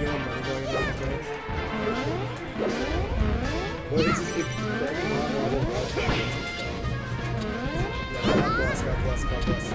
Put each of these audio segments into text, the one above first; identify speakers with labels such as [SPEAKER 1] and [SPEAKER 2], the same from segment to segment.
[SPEAKER 1] get money going on these guys. Well, it's just, if Greg and Ron Ron will not Yeah, God bless, God bless, God bless.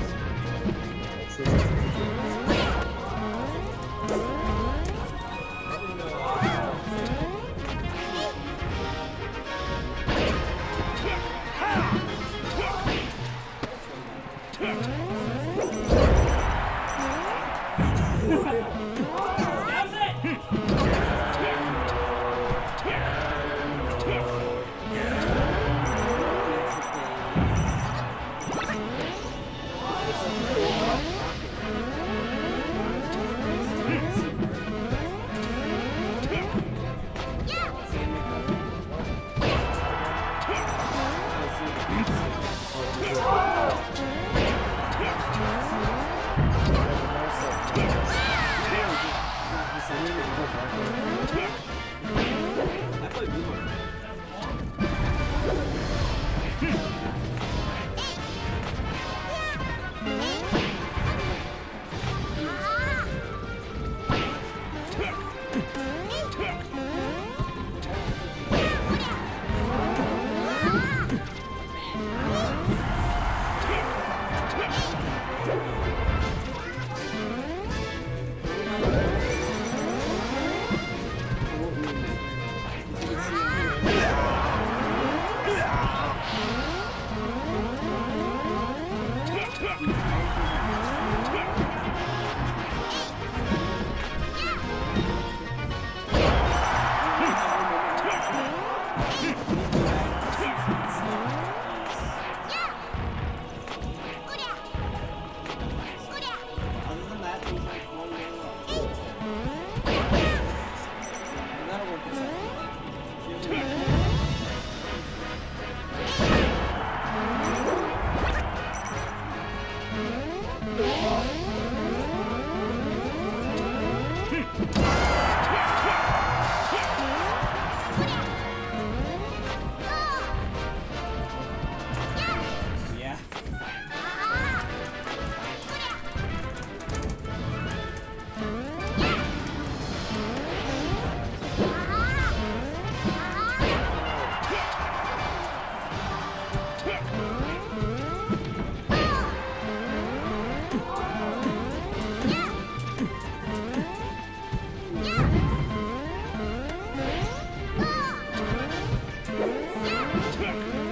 [SPEAKER 2] Black.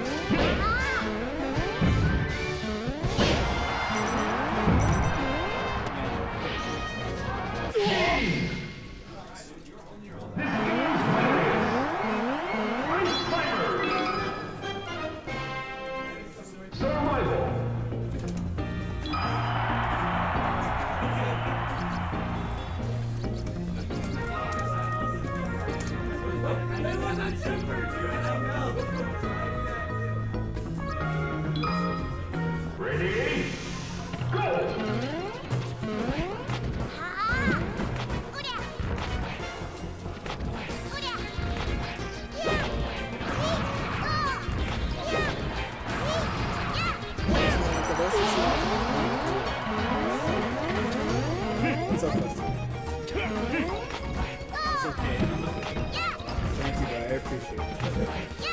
[SPEAKER 3] appreciate it.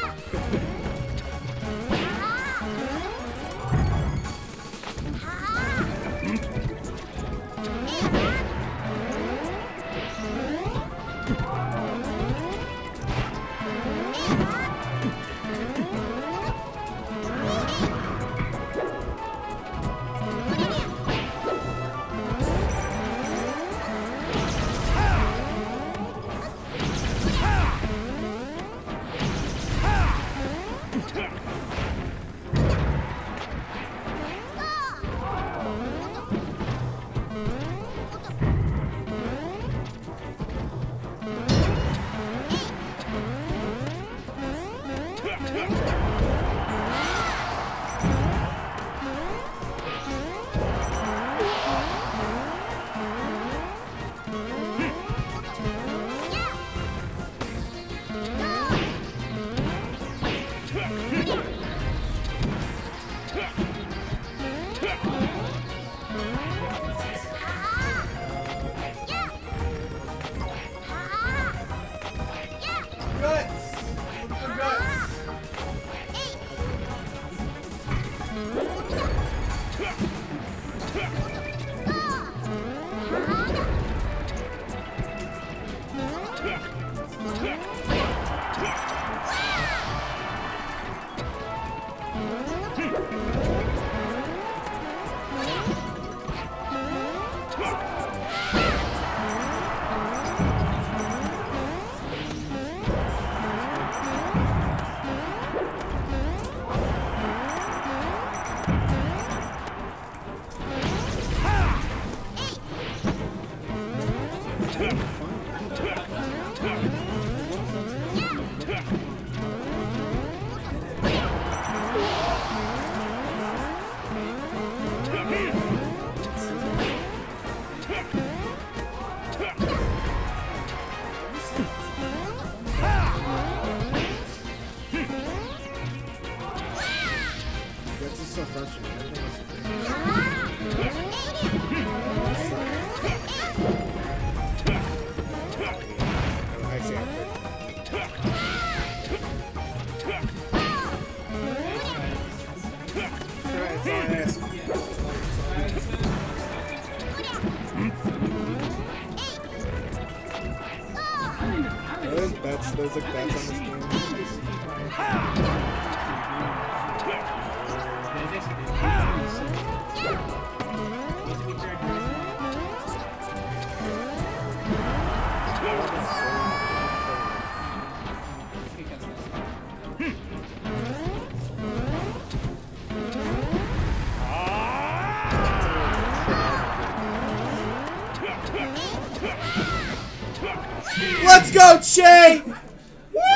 [SPEAKER 3] Yes. those on this game.
[SPEAKER 4] Let's go, Che!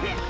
[SPEAKER 3] 天。